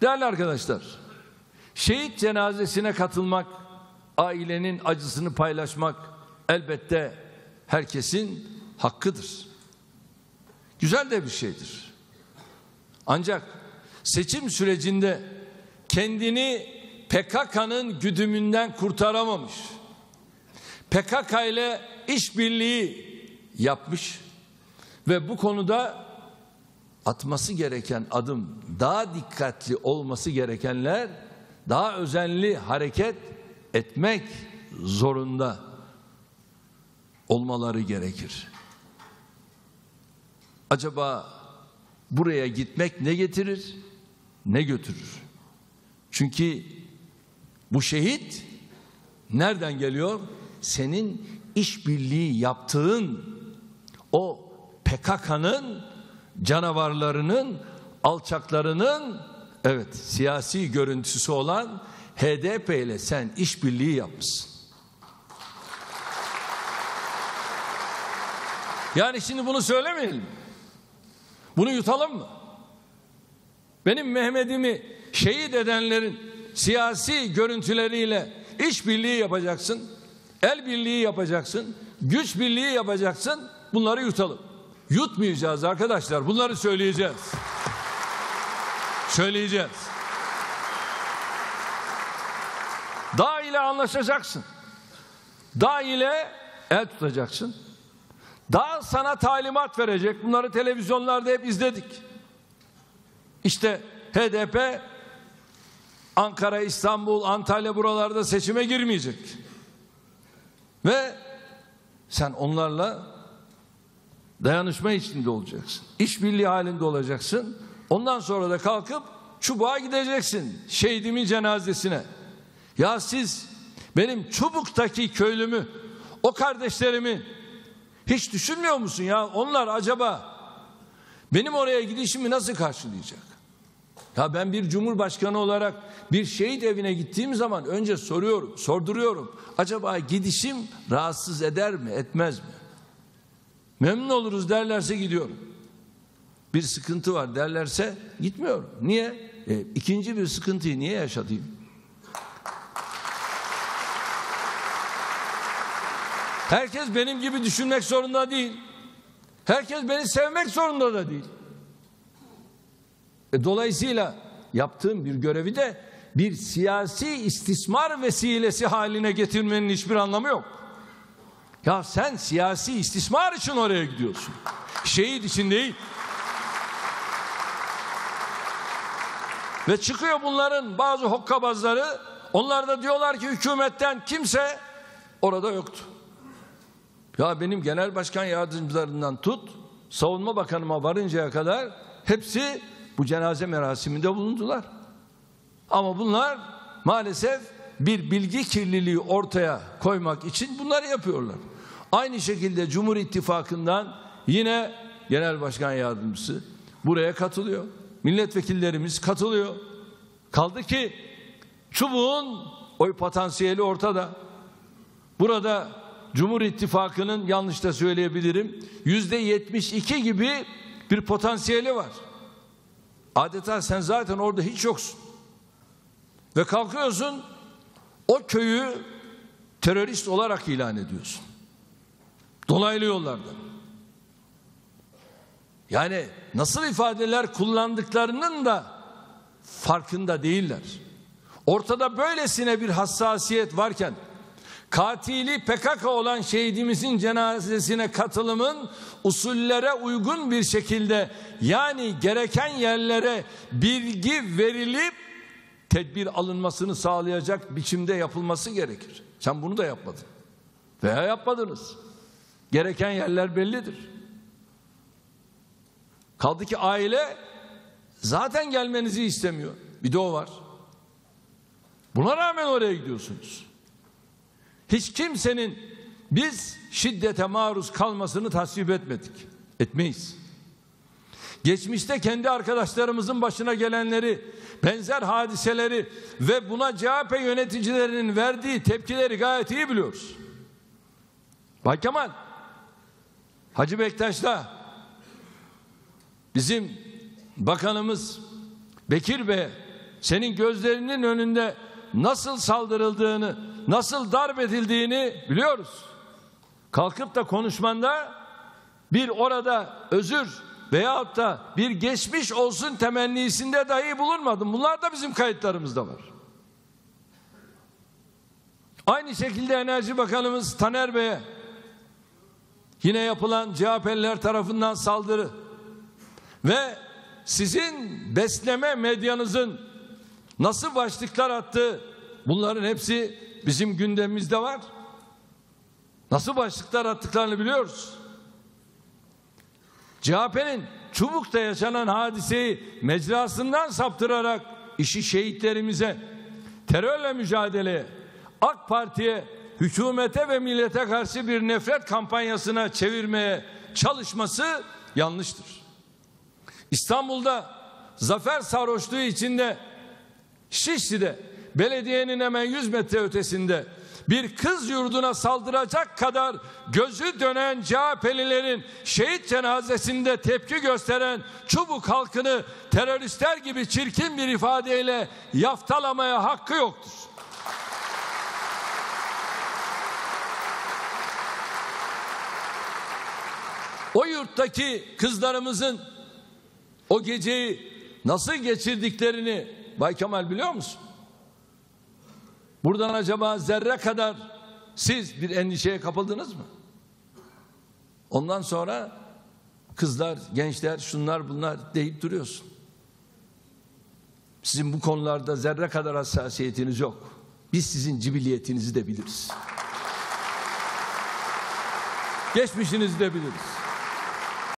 Değerli arkadaşlar, şehit cenazesine katılmak, ailenin acısını paylaşmak elbette herkesin hakkıdır. Güzel de bir şeydir. Ancak seçim sürecinde kendini PKK'nın güdümünden kurtaramamış. PKK ile işbirliği yapmış ve bu konuda atması gereken adım daha dikkatli olması gerekenler daha özenli hareket etmek zorunda olmaları gerekir. Acaba buraya gitmek ne getirir, ne götürür? Çünkü bu şehit nereden geliyor? Senin işbirliği yaptığın o PKK'nın canavarlarının, alçaklarının evet siyasi görüntüsü olan HDP ile sen işbirliği yapmışsın. Yani şimdi bunu söylemeyelim. Bunu yutalım mı? Benim Mehmet'imi şehit edenlerin siyasi görüntüleriyle işbirliği yapacaksın. El birliği yapacaksın. Güç birliği yapacaksın. Bunları yutalım. Yutmayacağız arkadaşlar. Bunları söyleyeceğiz. Söyleyeceğiz. Dağ ile anlaşacaksın. Dağ ile el tutacaksın. Dağ sana talimat verecek. Bunları televizyonlarda hep izledik. İşte HDP Ankara, İstanbul, Antalya buralarda seçime girmeyecek. Ve sen onlarla dayanışma içinde olacaksın. İşbirliği halinde olacaksın. Ondan sonra da kalkıp çubuğa gideceksin. Şehidimin cenazesine. Ya siz benim çubuktaki köylümü, o kardeşlerimi hiç düşünmüyor musun ya? Onlar acaba benim oraya gidişimi nasıl karşılayacak? Ya ben bir cumhurbaşkanı olarak bir şehit evine gittiğim zaman önce soruyorum, sorduruyorum. Acaba gidişim rahatsız eder mi, etmez mi? Memnun oluruz derlerse gidiyorum. Bir sıkıntı var derlerse gitmiyorum. Niye? E, ikinci bir sıkıntıyı niye yaşatayım? Herkes benim gibi düşünmek zorunda değil. Herkes beni sevmek zorunda da değil. E, dolayısıyla yaptığım bir görevi de bir siyasi istismar vesilesi haline getirmenin hiçbir anlamı yok. Ya sen siyasi istismar için oraya gidiyorsun. Şehit için değil. Ve çıkıyor bunların bazı hokkabazları. Onlar da diyorlar ki hükümetten kimse orada yoktu. Ya benim genel başkan yardımcılarından tut, savunma bakanıma varıncaya kadar hepsi bu cenaze merasiminde bulundular. Ama bunlar maalesef bir bilgi kirliliği ortaya koymak için bunları yapıyorlar. Aynı şekilde Cumhur İttifakı'ndan yine genel başkan yardımcısı buraya katılıyor. Milletvekillerimiz katılıyor. Kaldı ki çubuğun oy potansiyeli ortada. Burada Cumhur İttifakı'nın yanlış da söyleyebilirim yüzde yetmiş iki gibi bir potansiyeli var. Adeta sen zaten orada hiç yoksun. Ve kalkıyorsun o köyü terörist olarak ilan ediyorsun. Dolaylı yollardan. Yani nasıl ifadeler kullandıklarının da farkında değiller. Ortada böylesine bir hassasiyet varken katili PKK olan şehidimizin cenazesine katılımın usullere uygun bir şekilde yani gereken yerlere bilgi verilip tedbir alınmasını sağlayacak biçimde yapılması gerekir. Sen bunu da yapmadın. Veya yapmadınız. Gereken yerler bellidir. Kaldı ki aile zaten gelmenizi istemiyor. Bir de o var. Buna rağmen oraya gidiyorsunuz. Hiç kimsenin biz şiddete maruz kalmasını tasvip etmedik. Etmeyiz. Geçmişte kendi arkadaşlarımızın başına gelenleri, benzer hadiseleri ve buna CHP yöneticilerinin verdiği tepkileri gayet iyi biliyoruz. Bay Kemal, Hacı Bektaş'ta bizim bakanımız Bekir Bey senin gözlerinin önünde nasıl saldırıldığını, nasıl darp edildiğini biliyoruz. Kalkıp da konuşmanda bir orada özür veyahut da bir geçmiş olsun temennisinde dahi bulunmadım. Bunlar da bizim kayıtlarımızda var. Aynı şekilde Enerji Bakanımız Taner Bey'e yine yapılan CHP'liler tarafından saldırı ve sizin besleme medyanızın nasıl başlıklar attığı bunların hepsi bizim gündemimizde var. Nasıl başlıklar attıklarını biliyoruz. CHP'nin Çubuk'ta yaşanan hadiseyi mecrasından saptırarak işi şehitlerimize, terörle mücadeleye, AK Parti'ye, hükümete ve millete karşı bir nefret kampanyasına çevirmeye çalışması yanlıştır. İstanbul'da zafer sarhoşluğu içinde Şişli'de belediyenin hemen 100 metre ötesinde bir kız yurduna saldıracak kadar gözü dönen CHP'lilerin şehit cenazesinde tepki gösteren çubuk halkını teröristler gibi çirkin bir ifadeyle yaftalamaya hakkı yoktur. O yurttaki kızlarımızın o geceyi nasıl geçirdiklerini Bay Kemal biliyor musun? Buradan acaba zerre kadar siz bir endişeye kapıldınız mı? Ondan sonra kızlar, gençler, şunlar bunlar deyip duruyorsun. Sizin bu konularda zerre kadar hassasiyetiniz yok. Biz sizin cibiliyetinizi de biliriz. Geçmişinizi de biliriz.